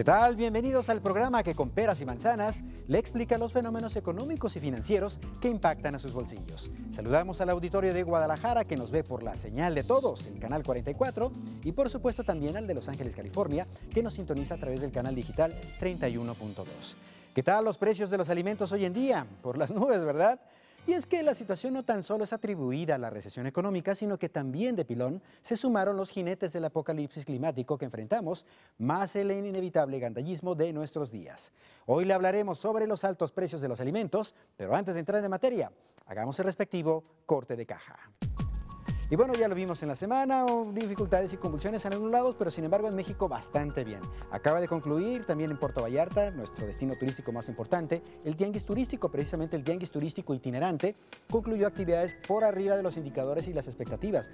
¿Qué tal? Bienvenidos al programa que con peras y manzanas le explica los fenómenos económicos y financieros que impactan a sus bolsillos. Saludamos al auditorio de Guadalajara que nos ve por la señal de todos, el canal 44, y por supuesto también al de Los Ángeles, California, que nos sintoniza a través del canal digital 31.2. ¿Qué tal los precios de los alimentos hoy en día? Por las nubes, ¿verdad? Y es que la situación no tan solo es atribuida a la recesión económica, sino que también de pilón se sumaron los jinetes del apocalipsis climático que enfrentamos, más el inevitable gandallismo de nuestros días. Hoy le hablaremos sobre los altos precios de los alimentos, pero antes de entrar en materia, hagamos el respectivo corte de caja. Y bueno, ya lo vimos en la semana, dificultades y convulsiones en algunos lados, pero sin embargo en México bastante bien. Acaba de concluir también en Puerto Vallarta, nuestro destino turístico más importante, el tianguis turístico, precisamente el tianguis turístico itinerante, concluyó actividades por arriba de los indicadores y las expectativas.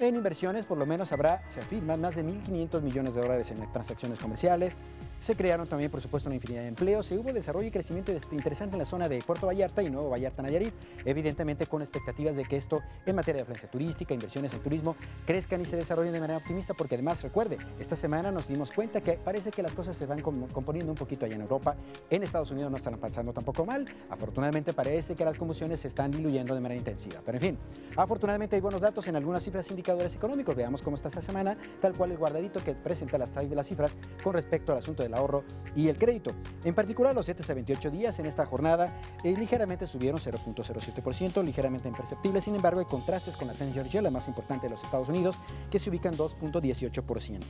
En inversiones, por lo menos habrá, se afirma, más de 1.500 millones de dólares en transacciones comerciales. Se crearon también, por supuesto, una infinidad de empleos. Se hubo desarrollo y crecimiento interesante en la zona de Puerto Vallarta y Nuevo Vallarta Nayarit, evidentemente con expectativas de que esto en materia de afluencia turística, inversiones en turismo crezcan y se desarrollen de manera optimista, porque además, recuerde, esta semana nos dimos cuenta que parece que las cosas se van componiendo un poquito allá en Europa. En Estados Unidos no están pasando tampoco mal. Afortunadamente parece que las convulsiones se están diluyendo de manera intensiva. Pero en fin, afortunadamente hay buenos datos en algunas cifras indicadores económicos. Veamos cómo está esta semana, tal cual el guardadito que presenta las, cifras con respecto al asunto del ahorro y el crédito. En particular, los 7 a 28 días en esta jornada eh, ligeramente subieron 0.07%, ligeramente imperceptible. Sin embargo, hay contrastes con la 10 Georgia, la más importante de los Estados Unidos, que se ubican 2.18%.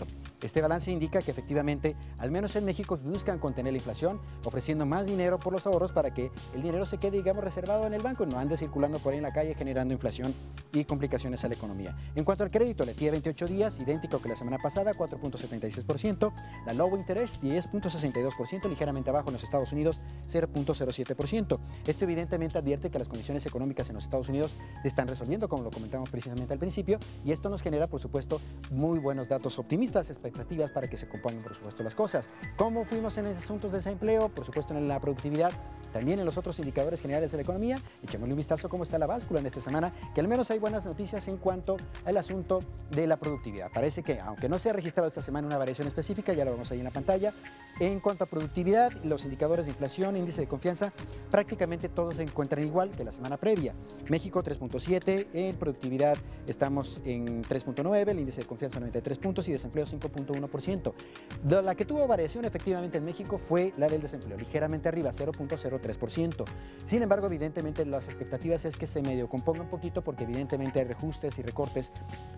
Este balance indica que efectivamente, al menos en México, buscan contener la inflación, ofreciendo más dinero por los ahorros para que el dinero se quede, digamos, reservado en el banco y no ande circulando por ahí en la calle generando inflación y complicaciones a la economía. En cuanto al crédito, le pide 28 días, idéntico que la semana pasada, 4.76%, la low interest 10.62%, ligeramente abajo en los Estados Unidos, 0.07%. Esto evidentemente advierte que las condiciones económicas en los Estados Unidos se están resolviendo, como lo comentamos precisamente al principio, y esto nos genera, por supuesto, muy buenos datos optimistas, expectativas para que se compongan, por supuesto, las cosas. ¿Cómo fuimos en asuntos de desempleo? Por supuesto, en la productividad, también en los otros indicadores generales de la economía. Echémosle un vistazo cómo está la báscula en esta semana, que al menos hay buenas noticias en cuanto al asunto de la productividad. Parece que, aunque no se ha registrado esta semana una variación específica, ya lo vemos ahí en la pantalla, en cuanto a productividad, los indicadores de inflación, índice de confianza, prácticamente todos se encuentran igual que la semana previa. México 3.7, en productividad estamos en 3.9, el índice de confianza 93 puntos y desempleo 5.1%. La que tuvo variación efectivamente en México fue la del desempleo, ligeramente arriba, 0.03%. Sin embargo, evidentemente las expectativas es que se medio componga un poquito porque evidentemente hay reajustes y recortes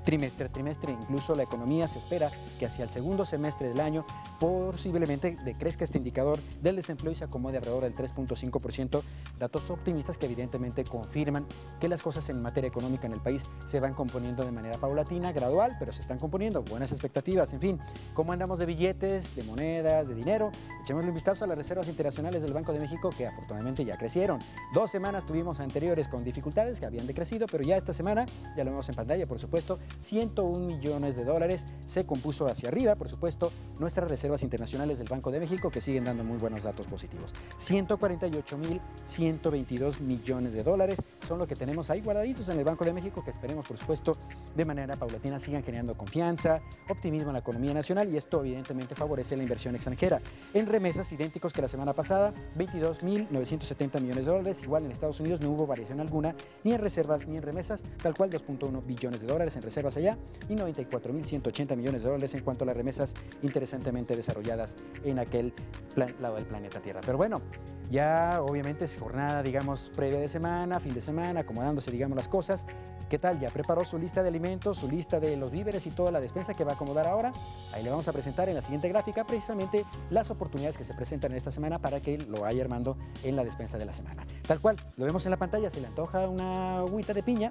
trimestre a trimestre. Incluso la economía se espera que hacia el segundo semestre del año posiblemente decrezca este indicador del desempleo y se acomode alrededor del 3.5%. Datos optimistas que evidentemente confirman que las cosas en materia económica en el país se van componiendo de manera paulatina, gradual, pero se están componiendo. Buenas expectativas. En fin, ¿cómo andamos de billetes, de monedas, de dinero? Echémosle un vistazo a las reservas internacionales del Banco de México que afortunadamente ya crecieron. Dos semanas tuvimos anteriores con dificultades que habían decrecido, pero ya esta semana, ya lo vemos en pantalla, por supuesto, 101 millones de dólares se compuso hacia arriba, por supuesto, nuestras reservas internacionales del Banco de México que siguen dando muy buenos datos positivos. 148 mil 122 millones de dólares son lo que tenemos ahí guardaditos en el Banco de México que esperemos, por supuesto, de manera paulatina sigan generando confianza, optimismo en la economía nacional y esto evidentemente favorece la inversión extranjera. En remesas idénticos que la semana pasada, 22.970 millones de dólares, igual en Estados Unidos no hubo variación alguna, ni en reservas ni en remesas, tal cual 2.1 billones de dólares en reservas allá y 94.180 millones de dólares en cuanto a las remesas interesantemente desarrolladas en aquel lado del planeta Tierra. Pero bueno, ya obviamente es jornada, digamos, previa de semana, fin de semana, acomodándose, digamos, las cosas. ¿Qué tal? ¿Ya preparó su lista de alimentos, su lista de los víveres y toda la despensa que va a acomodar ahora? Ahí le vamos a presentar en la siguiente gráfica precisamente las oportunidades que se presentan en esta semana para que lo vaya armando en la despensa de la semana. Tal cual, lo vemos en la pantalla, se le antoja una agüita de piña,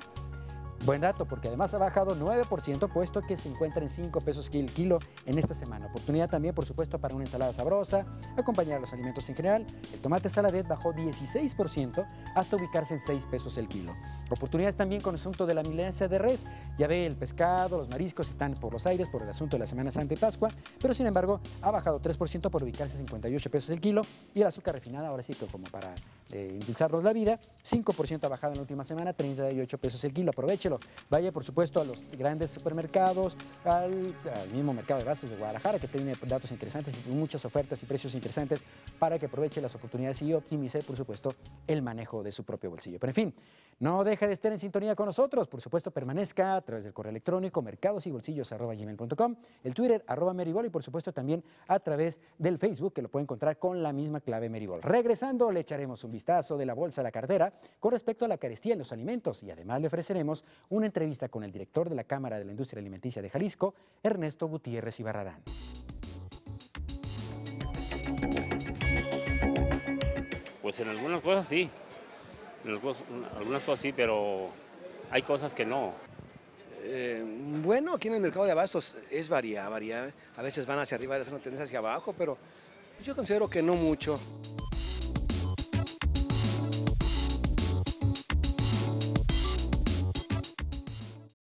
Buen dato, porque además ha bajado 9%, puesto que se encuentra en 5 pesos el kilo en esta semana. Oportunidad también, por supuesto, para una ensalada sabrosa, acompañar los alimentos en general. El tomate saladet bajó 16% hasta ubicarse en 6 pesos el kilo. Oportunidades también con el asunto de la milancia de res. Ya ve, el pescado, los mariscos están por los aires por el asunto de la Semana Santa y Pascua, pero sin embargo ha bajado 3% por ubicarse en 58 pesos el kilo y el azúcar refinada ahora sí que como para de la vida. 5% ha bajado en la última semana, 38 pesos el kilo. Aprovechelo. Vaya, por supuesto, a los grandes supermercados, al, mismo mercado de bastos de Guadalajara, que tiene datos interesantes y muchas ofertas y precios interesantes para que aproveche las oportunidades y optimice, por supuesto, el manejo de su propio bolsillo. Pero en fin, no deje de estar en sintonía con nosotros. Por supuesto, permanezca a través del correo electrónico mercadosybolsillos.gmail.com, el Twitter arroba Meribol y por supuesto también a través del Facebook que lo puede encontrar con la misma clave Meribol. Regresando le echaremos un vistazo de la bolsa a la cartera con respecto a la carestía en los alimentos y además le ofreceremos una entrevista con el director de la Cámara de la Industria Alimenticia de Jalisco, Ernesto Gutiérrez Ibarrarán. Pues en algunas cosas sí, en algunas, algunas cosas sí, pero hay cosas que no. Eh, bueno, aquí en el mercado de abastos es varía, varía. A veces van hacia arriba, a veces no tendencia hacia abajo, pero yo considero que no mucho.